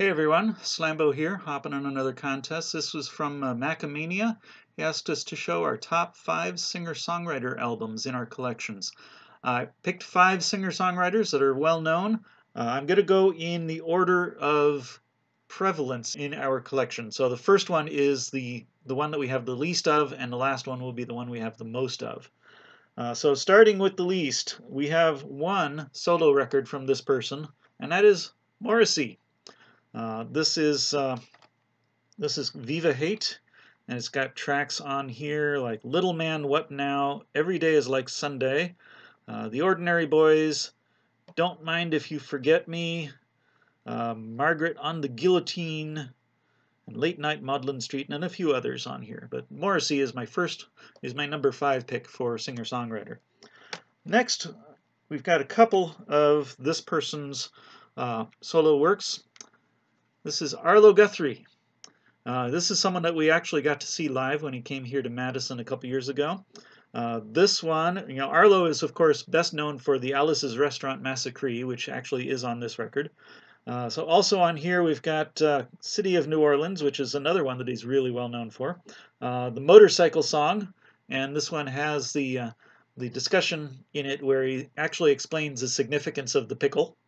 Hey everyone, Slambo here, hopping on another contest. This was from uh, Macca Mania. He asked us to show our top five singer-songwriter albums in our collections. I picked five singer-songwriters that are well known. Uh, I'm going to go in the order of prevalence in our collection. So the first one is the, the one that we have the least of, and the last one will be the one we have the most of. Uh, so starting with the least, we have one solo record from this person, and that is Morrissey. Uh, this is uh, this is Viva Hate, and it's got tracks on here like Little Man, What Now, Every Day is Like Sunday, uh, The Ordinary Boys, Don't Mind If You Forget Me, uh, Margaret on the Guillotine, and Late Night Maudlin Street, and a few others on here. But Morrissey is my first, is my number five pick for singer-songwriter. Next, we've got a couple of this person's uh, solo works. This is Arlo Guthrie. Uh, this is someone that we actually got to see live when he came here to Madison a couple years ago. Uh, this one, you know, Arlo is of course best known for the Alice's Restaurant Massacree, which actually is on this record. Uh, so also on here we've got uh, City of New Orleans, which is another one that he's really well known for. Uh, the Motorcycle Song, and this one has the uh, the discussion in it where he actually explains the significance of the pickle.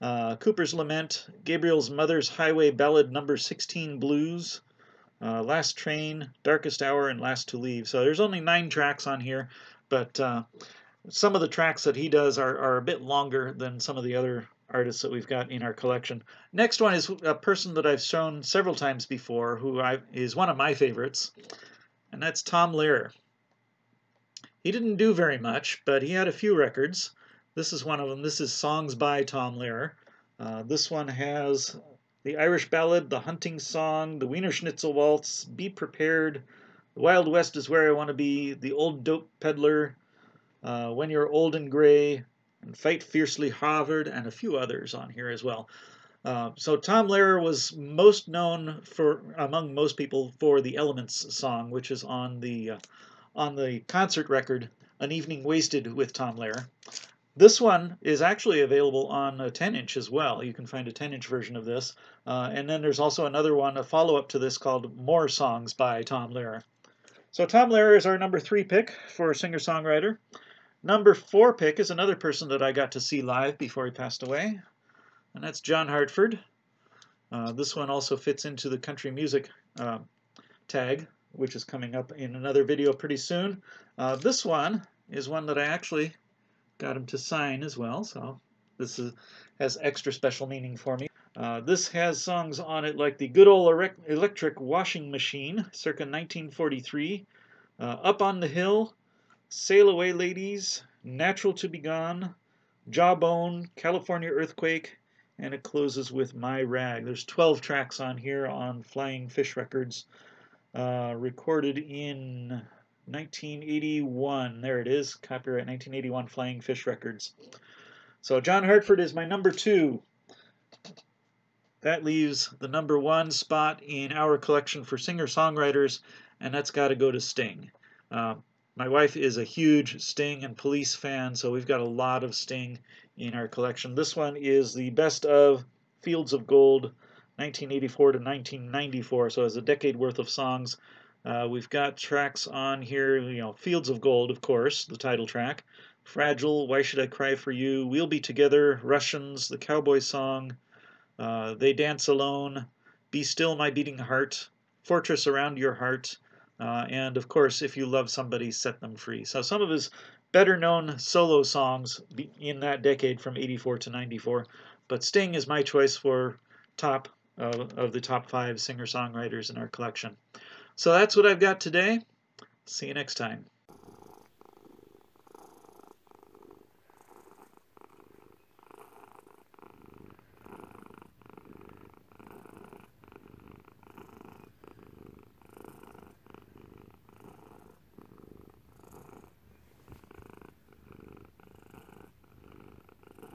Uh, Cooper's Lament, Gabriel's Mother's Highway Ballad Number 16 Blues, uh, Last Train, Darkest Hour, and Last to Leave. So there's only nine tracks on here, but uh, some of the tracks that he does are, are a bit longer than some of the other artists that we've got in our collection. Next one is a person that I've shown several times before, who I, is one of my favorites, and that's Tom Lehrer. He didn't do very much, but he had a few records. This is one of them. This is Songs by Tom Lehrer. Uh, this one has the Irish Ballad, the Hunting Song, the Wiener Schnitzel Waltz, Be Prepared, The Wild West is Where I Want to Be, The Old Dope Peddler, uh, When You're Old and Gray, and Fight Fiercely Harvard, and a few others on here as well. Uh, so Tom Lehrer was most known for among most people for the Elements song, which is on the uh, on the concert record "An Evening Wasted" with Tom Lehrer. This one is actually available on a 10 inch as well. You can find a 10 inch version of this. Uh, and then there's also another one, a follow up to this called More Songs by Tom Lehrer. So Tom Lehrer is our number three pick for singer songwriter. Number four pick is another person that I got to see live before he passed away, and that's John Hartford. Uh, this one also fits into the country music uh, tag, which is coming up in another video pretty soon. Uh, this one is one that I actually got him to sign as well, so this is, has extra special meaning for me. Uh, this has songs on it like the good old electric washing machine, circa 1943, uh, Up on the Hill, Sail Away Ladies, Natural to Be Gone, Jawbone, California Earthquake, and it closes with My Rag. There's 12 tracks on here on Flying Fish Records, uh, recorded in 1981. There it is. Copyright 1981 Flying Fish Records. So John Hartford is my number two. That leaves the number one spot in our collection for singer-songwriters, and that's got to go to Sting. Uh, my wife is a huge Sting and Police fan, so we've got a lot of Sting in our collection. This one is the best of Fields of Gold, 1984 to 1994, so it's a decade worth of songs. Uh, we've got tracks on here, you know, Fields of Gold, of course, the title track. Fragile, Why Should I Cry For You, We'll Be Together, Russians, The Cowboy Song, uh, They Dance Alone, Be Still My Beating Heart, Fortress Around Your Heart, uh, and of course, If You Love Somebody, Set Them Free. So some of his better known solo songs in that decade from 84 to 94, but Sting is my choice for top uh, of the top five singer-songwriters in our collection. So that's what I've got today. See you next time.